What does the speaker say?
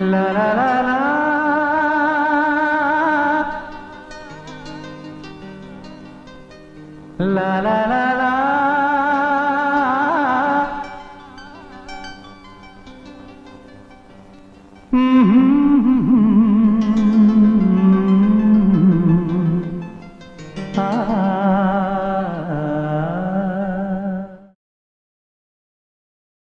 La la la la. La la la la. Mm -hmm. ah.